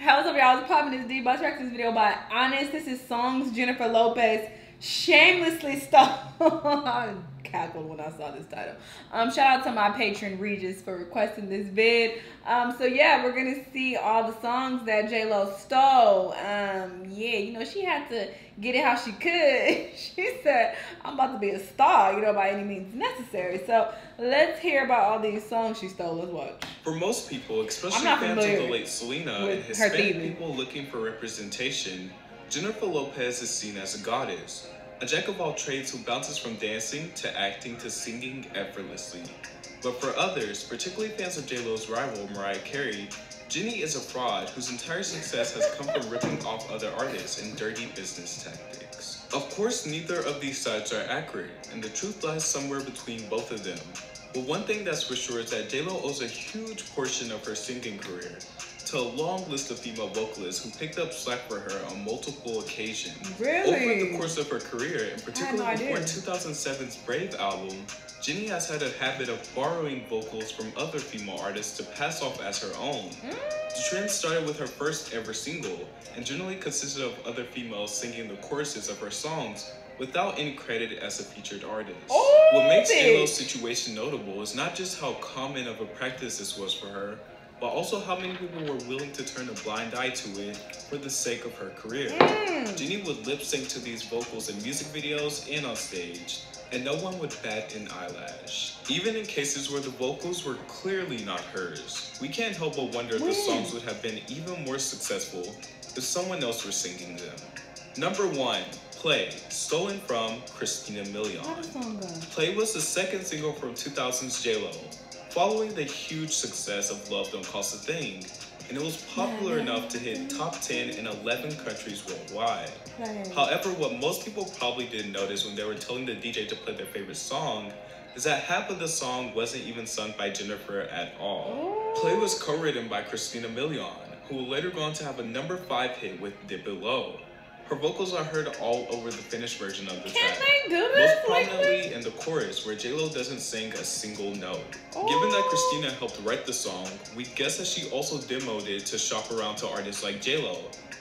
How's up, y'all? It's popping this D. Bus Rex this video by Honest. This is songs Jennifer Lopez shamelessly stole. cackled when I saw this title. Um, shout out to my patron Regis for requesting this vid. Um, so yeah, we're gonna see all the songs that J Lo stole. Um, yeah, you know she had to get it how she could. she said, "I'm about to be a star," you know, by any means necessary. So let's hear about all these songs she stole. Let's watch. For most people, especially fans of the late Selena and Hispanic people looking for representation, Jennifer Lopez is seen as a goddess a jack of all trades who bounces from dancing to acting to singing effortlessly. But for others, particularly fans of J-Lo's rival Mariah Carey, Jennie is a fraud whose entire success has come from ripping off other artists and dirty business tactics. Of course, neither of these sides are accurate, and the truth lies somewhere between both of them. But one thing that's for sure is that J-Lo owes a huge portion of her singing career to a long list of female vocalists who picked up slack for her on multiple occasions. Really? Over the course of her career, and particularly before 2007's Brave album, Jennie has had a habit of borrowing vocals from other female artists to pass off as her own. Mm. The trend started with her first ever single, and generally consisted of other females singing the choruses of her songs without any credit as a featured artist. Oh, what makes J-Lo's situation notable is not just how common of a practice this was for her, but also how many people were willing to turn a blind eye to it for the sake of her career. Mm. Jennie would lip sync to these vocals in music videos and on stage, and no one would bat an eyelash. Even in cases where the vocals were clearly not hers, we can't help but wonder if the songs would have been even more successful if someone else were singing them. Number one, Play, stolen from Christina Milian. Play was the second single from 2000's J-Lo, following the huge success of Love Don't Cost a Thing, and it was popular enough to hit top 10 in 11 countries worldwide. However, what most people probably didn't notice when they were telling the DJ to play their favorite song is that half of the song wasn't even sung by Jennifer at all. Oh. Play was co-written by Christina Milian, who would later go on to have a number 5 hit with Dip It Below. Her vocals are heard all over the finished version of the Can track. They do this Most prominently in the chorus, where J-Lo doesn't sing a single note. Oh. Given that oh. Christina helped write the song, we guess that she also demoed it to shop around to artists like J-Lo,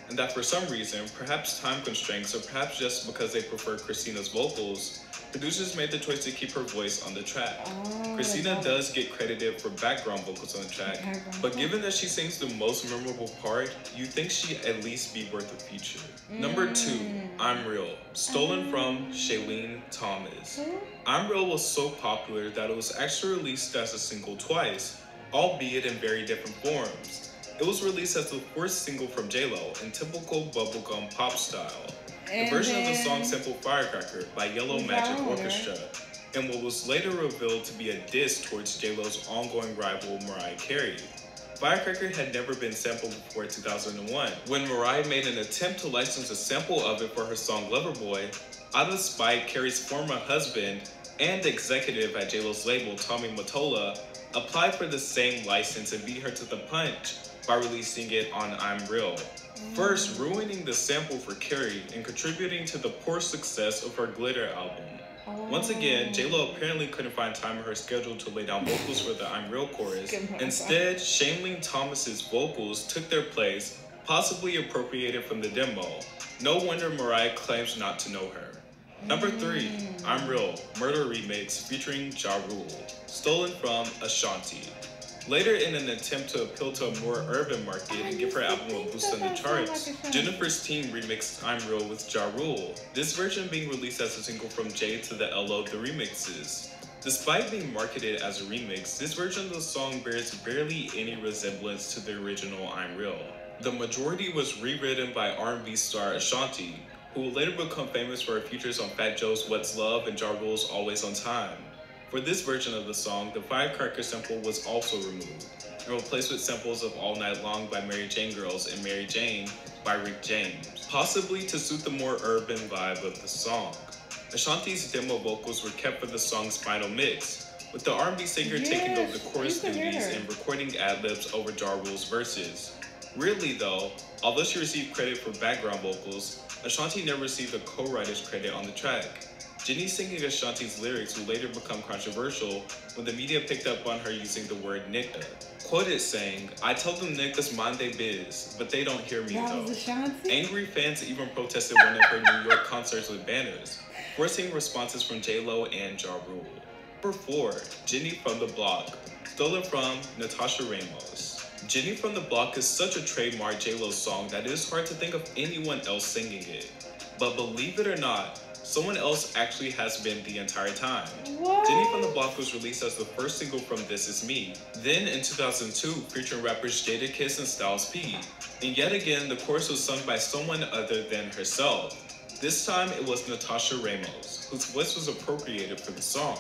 and that for some reason, perhaps time constraints or perhaps just because they prefer Christina's vocals, Producers made the choice to keep her voice on the track. Oh, Christina does get credited for background vocals on the track, but given that she sings the most memorable part, you think she at least be worth a feature. Mm. Number two, I'm Real, stolen from Shailene Thomas. I'm Real was so popular that it was actually released as a single twice, albeit in very different forms. It was released as the first single from J-Lo in typical bubblegum pop style. The version of the song sampled Firecracker by Yellow Magic Orchestra, and what was later revealed to be a diss towards J-Lo's ongoing rival Mariah Carey. Firecracker had never been sampled before 2001. When Mariah made an attempt to license a sample of it for her song Loverboy, out of spite, Carey's former husband and executive at J-Lo's label, Tommy Mottola, applied for the same license and beat her to the punch by releasing it on I'm Real. First, ruining the sample for Carey and contributing to the poor success of her Glitter album. Once again, J-Lo apparently couldn't find time in her schedule to lay down vocals for the I'm Real chorus. Instead, Shailene Thomas's vocals took their place, possibly appropriated from the demo. No wonder Mariah claims not to know her. Number 3, I'm Real, Murder Remix featuring Ja Rule, stolen from Ashanti. Later, in an attempt to appeal to a more urban market and give her album a boost on the charts, Jennifer's team remixed I'm Real with Ja Rule, this version being released as a single from J to the LO of The Remixes. Despite being marketed as a remix, this version of the song bears barely any resemblance to the original I'm Real. The majority was rewritten by R&B star Ashanti, who would later become famous for her features on Fat Joe's What's Love and Ja Rule's Always on Time. For this version of the song, the Firecracker sample was also removed and replaced with samples of All Night Long by Mary Jane Girls and Mary Jane by Rick James, possibly to suit the more urban vibe of the song. Ashanti's demo vocals were kept for the song's final mix, with the R&B singer yes, taking over the chorus duties and recording ad-libs over Ja Rule's verses. Weirdly though, although she received credit for background vocals, Ashanti never received a co-writer's credit on the track. Jennie singing Ashanti's lyrics would later become controversial when the media picked up on her using the word nigga. Quoted saying, I tell them niggas mind they biz, but they don't hear me That though. Angry fans even protested one of her New York concerts with banners, forcing responses from J-Lo and Ja Rule. Number 4. Jenny from the Block, stolen from Natasha Ramos. Jenny from the Block is such a trademark J-Lo song that it is hard to think of anyone else singing it. But believe it or not, someone else actually has been the entire time. What? Jenny from the Block was released as the first single from This Is Me. Then in 2002, featuring rappers Jadakiss and Styles P. And yet again, the chorus was sung by someone other than herself. This time it was Natasha Ramos, whose voice was appropriated for the song.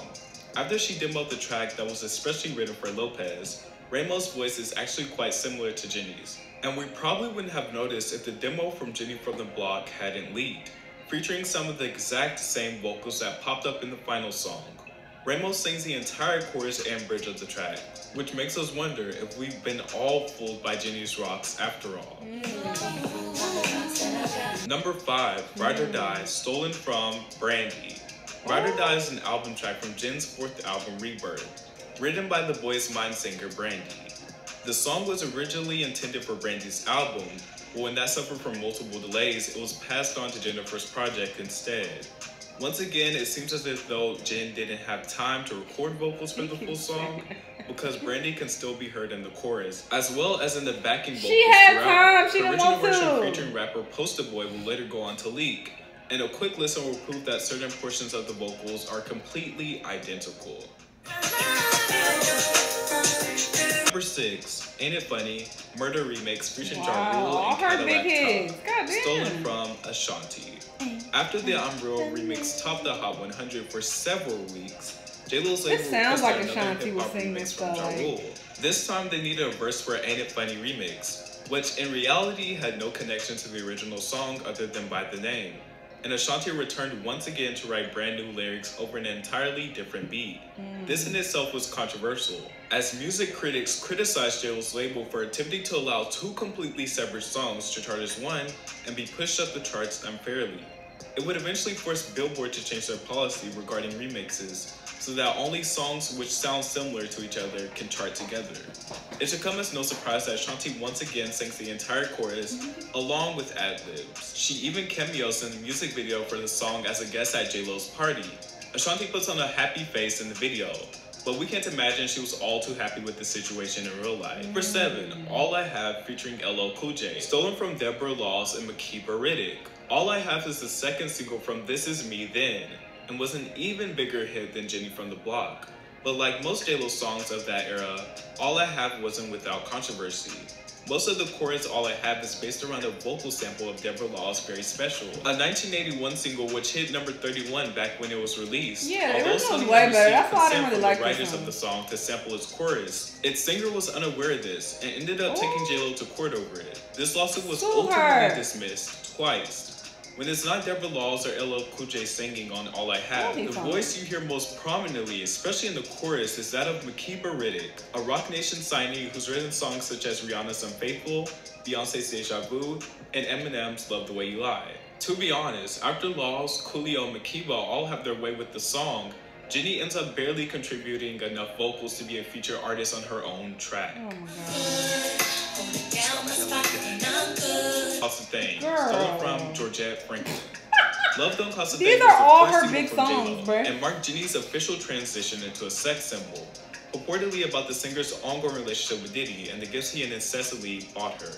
After she demoed the track that was especially written for Lopez, Ramos' voice is actually quite similar to Jennie's. And we probably wouldn't have noticed if the demo from Jenny from the Block hadn't leaked, featuring some of the exact same vocals that popped up in the final song. Ramos sings the entire chorus and bridge of the track, which makes us wonder if we've been all fooled by Jennie's rocks after all. Number 5, Ride or Die, stolen from Brandy. Ride or Die is an album track from Jen's fourth album, Rebirth, written by the Boys Mind singer Brandy. The song was originally intended for Brandy's album, but when that suffered from multiple delays, it was passed on to Jennifer's project instead. Once again, it seems as if though Jen didn't have time to record vocals for the full song, because Brandy can still be heard in the chorus, as well as in the backing vocals She had throughout. time, she the didn't original want version to. featuring rapper Posta Boy will later go on to leak, and a quick listen will prove that certain portions of the vocals are completely identical. Number six, Ain't It Funny? Murder Remix featuring Ja Rule Wow, all and her Cadillac big hits. Top, stolen from Ashanti. After the I'm Real remix topped the Hot 100 for several weeks, J-Lo's label sounds like Ashanti was singing this, from Ja Rule. This time they needed a verse for Ain't It Funny remix, which in reality had no connection to the original song other than by the name. And Ashanti returned once again to write brand new lyrics over an entirely different beat. Mm. This in itself was controversial, as music critics criticized J-Lo's label for attempting to allow two completely separate songs to chart as one and be pushed up the charts unfairly. It would eventually force Billboard to change their policy regarding remixes, so that only songs which sound similar to each other can chart together. It should come as no surprise that Shanti once again sings the entire chorus along with ad-libs. She even cameos in the music video for the song as a guest at J-Lo's party. Ashanti puts on a happy face in the video, but we can't imagine she was all too happy with the situation in real life. Number 7, All I Have featuring LL Cool J, stolen from Deborah Laws and Makeba Riddick. All I Have is the second single from This Is Me Then, and was an even bigger hit than Jenny from the Block. But like most J-Lo songs of that era, All I Have wasn't without controversy. Most of the chorus All I Have is based around a vocal sample of Deborah Law's Very Special, a 1981 single which hit number 31 back when it was released. Yeah, Although original's Sonny way better. That's why I didn't really like the writers song. of the song to sample its chorus. Its singer was unaware of this and ended up taking Oh. J-Lo to court over it. This lawsuit was Sue ultimately dismissed twice. When it's not Deborah Laws or LL Cool J singing on All I Have, Oh, the found voice you hear most prominently, especially in the chorus, is that of Makeba Riddick, a Roc Nation signee who's written songs such as Rihanna's Unfaithful, Beyonce's Deja Vu, and Eminem's Love the Way You Lie. To be honest, after Laws, Coolio, and Makeba all have their way with the song, Jenny ends up barely contributing enough vocals to be a feature artist on her own track. Oh god. Cost a thing, Girl. stolen from Georgette Franklin. Love Don't Cost a These Thing are all her big songs, bruh. and marked Jenny's official transition into a sex symbol, purportedly about the singer's ongoing relationship with Diddy and the gifts he incessantly bought her.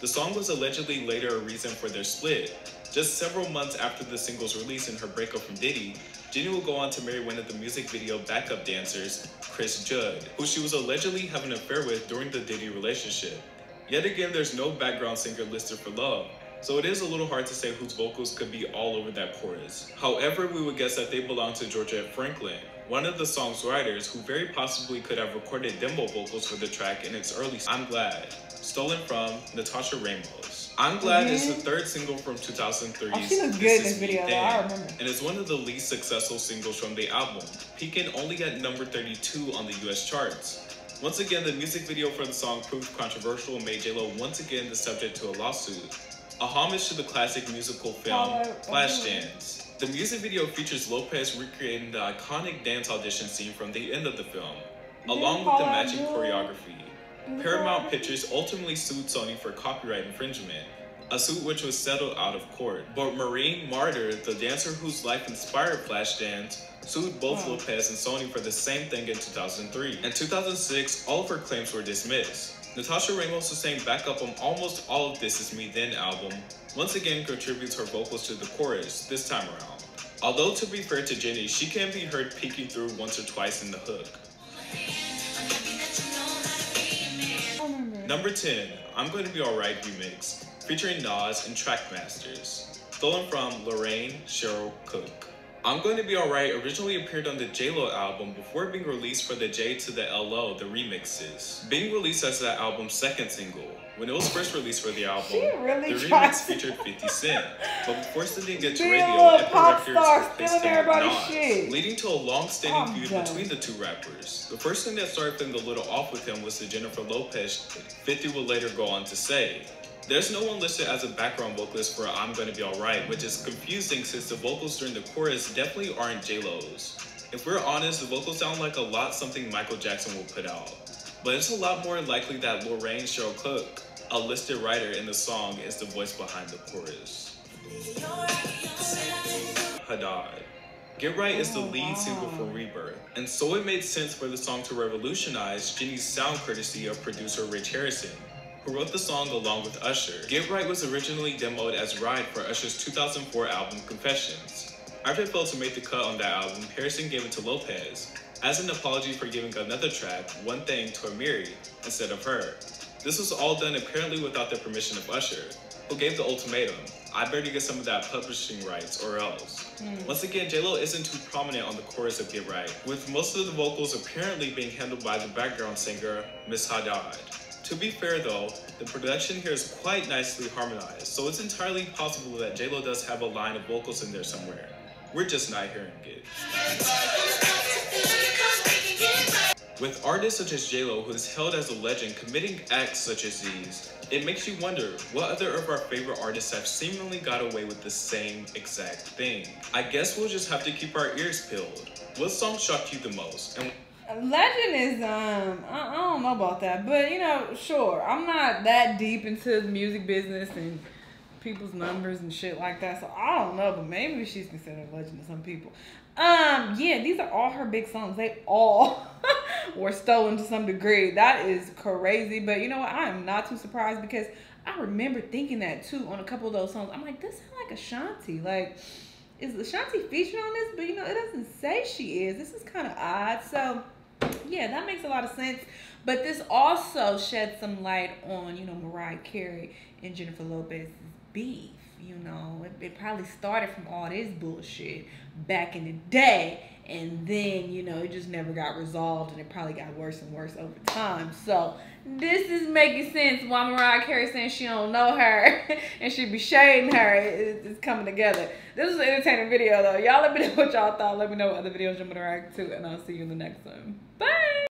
The song was allegedly later a reason for their split. Just several months after the single's release and her breakup from Diddy, Jenny will go on to marry one of the music video backup dancers, Chris Judd, who she was allegedly having an affair with during the Diddy relationship. Yet again, there's no background singer listed for Love, so it is a little hard to say whose vocals could be all over that chorus. However, we would guess that they belong to Georgette Franklin, one of the song's writers who very possibly could have recorded demo vocals for the track in its early I'm Glad, stolen from Natasha Ramos. I'm Glad is the mm-hmm. third single from 2003's Oh, she looks good in This this Is Me video. Then, I remember. and is one of the least successful singles from the album, peaking only at number 32 on the US charts. Once again, the music video for the song proved controversial and made J-Lo once again the subject to a lawsuit. A homage to the classic musical film Oh, Flashdance. The music video features Lopez recreating the iconic dance audition scene from the end of the film, along with the matching choreography. Paramount Pictures ultimately sued Sony for copyright infringement, a suit which was settled out of court. But Maureen Marder, the dancer whose life inspired Flashdance, sued both Lopez and Sony for the same thing in 2003. In 2006, all of her claims were dismissed. Natasha Ramos, sang backup on almost all of This Is Me Then album, once again contributes her vocals to the chorus, this time around. Although to be fair to Jenny, she can be heard peeking through once or twice in the hook. Number 10, I'm Going to Be Alright remix, featuring Nas and Trackmasters, stolen from Lorraine Cheryl Cook. I'm Going to Be Alright originally appeared on the J-Lo album before being released for the J to the LO, the remixes. Being released as that album's second single. When it was first released for the album, really the remix to- featured 50 Cent. But before sending it to Being a radio, Epic pop Records star, replaced stealing with Nas, shit. leading to a long-standing I'm feud done. between the two rappers. The first thing that started feeling a little off with him was the Jennifer Lopez 50 would later go on to say. There's no one listed as a background vocalist for I'm Gonna Be Alright, which is confusing since the vocals during the chorus definitely aren't J-Lo's. If we're honest, the vocals sound like a lot something Michael Jackson will put out. But it's a lot more likely that Lorraine Cheryl Cook, a listed writer in the song, is the voice behind the chorus. Haddad. Get Right is the lead single for. Rebirth, and so it made sense for the song to revolutionize Jenny's sound courtesy of producer Rich Harrison, who wrote the song along with Usher. Get Right was originally demoed as Ride for Usher's 2004 album Confessions. After it failed to make the cut on that album, Harrison gave it to Lopez as an apology for giving another track, One Thing, to Amerie instead of her. This was all done apparently without the permission of Usher, who gave the ultimatum I better get some of that publishing rights or else. Hmm. Once again, JLo isn't too prominent on the chorus of Get Right, with most of the vocals apparently being handled by the background singer, Miss Haddad. To be fair though, the production here is quite nicely harmonized, so it's entirely possible that JLo does have a line of vocals in there somewhere. We're just not hearing it. With artists such as JLo, who is held as a legend, committing acts such as these, it makes you wonder what other of our favorite artists have seemingly got away with the same exact thing. I guess we'll just have to keep our ears peeled. What song shocked you the most? And Legend is um I, I don't know about that, but you know, sure. I'm not that deep into the music business and people's numbers and shit like that, so I don't know. But maybe she's considered a legend to some people. Um, yeah, these are all her big songs. They all were stolen to some degree. That is crazy, but you know what? I am not too surprised because I remember thinking that too on a couple of those songs. I'm like, this sounds like Ashanti, like. Is Ashanti featured on this? But you know, it doesn't say she is. This is kind of odd. So, yeah, that makes a lot of sense. But this also sheds some light on, you know, Mariah Carey and Jennifer Lopez's beef. You know, it, it probably started from all this bullshit back in the day. And then, you know, it just never got resolved and it probably got worse and worse over time. So, this is making sense why Mariah Carey saying she don't know her and she be shading her. It- It's coming together. This was an entertaining video though. Y'all let me know what y'all thought. Let me know what other videos you want to react to, and I'll see you in the next one. Bye.